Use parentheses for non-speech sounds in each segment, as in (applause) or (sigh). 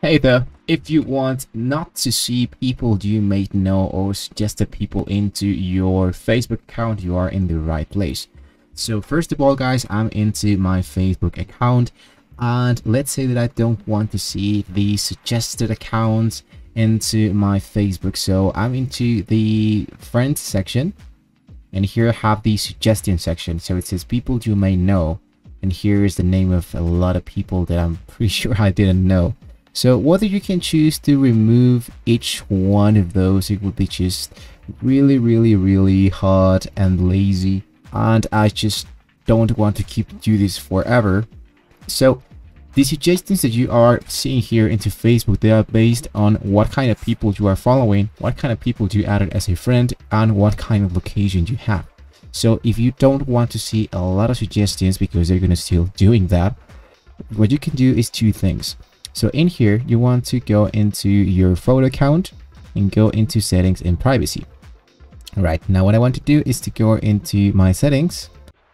Hey there, if you want not to see people you may know or suggested people into your Facebook account, you are in the right place. So first of all guys, I'm into my Facebook account and let's say that I don't want to see the suggested accounts into my Facebook. So I'm into the friends section and here I have the suggestion section. So it says people you may know and here is the name of a lot of people that I'm (laughs) pretty sure I didn't know. So whether you can choose to remove each one of those, it would be just really, really, really hard and lazy. And I just don't want to keep do this forever. So the suggestions that you are seeing here into Facebook, they are based on what kind of people you are following, what kind of people you added as a friend, and what kind of location you have. So if you don't want to see a lot of suggestions because they're going to still doing that, what you can do is two things. So in here, you want to go into your photo account and go into settings and privacy. All right, now what I want to do is to go into my settings.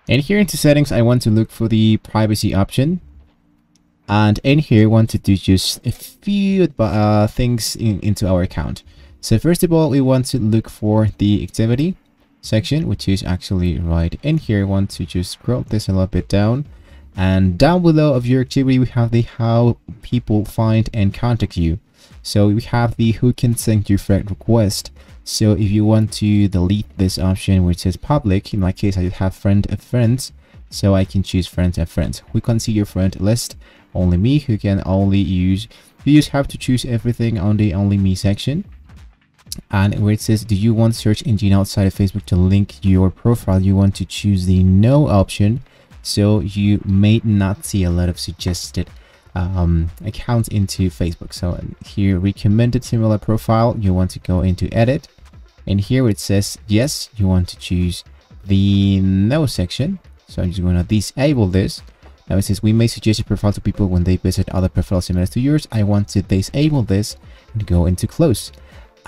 And here into settings, I want to look for the privacy option. And in here, I want to do just a few uh, things in, into our account. So first of all, we want to look for the activity section, which is actually right in here. I want to just scroll this a little bit down and down below of your activity, we have the how people find and contact you. So we have the who can send you friend request. So if you want to delete this option which says public, in my case, I have friend of friends. So I can choose friends of friends. We can see your friend list. Only me who can only use. You just have to choose everything on the only me section. And where it says, do you want search engine outside of Facebook to link your profile? You want to choose the no option so you may not see a lot of suggested um, accounts into Facebook. So here recommended similar profile, you want to go into edit and here it says yes, you want to choose the no section. So I'm just going to disable this. Now it says we may suggest a profile to people when they visit other profiles similar to yours. I want to disable this and go into close.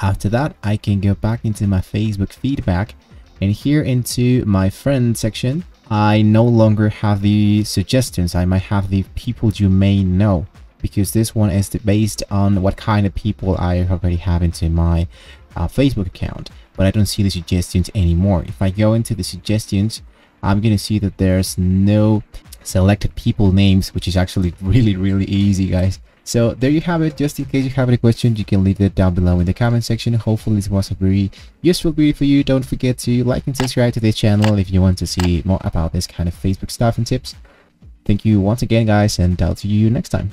After that, I can go back into my Facebook feedback and here into my friend section, I no longer have the suggestions. I might have the people you may know because this one is based on what kind of people I already have into my uh, Facebook account. But I don't see the suggestions anymore. If I go into the suggestions, I'm going to see that there's no selected people names, which is actually (laughs) really, really easy, guys. So there you have it. Just in case you have any questions, you can leave it down below in the comment section. Hopefully this was a very useful video for you. Don't forget to like and subscribe to this channel if you want to see more about this kind of Facebook stuff and tips. Thank you once again, guys, and I'll see you next time.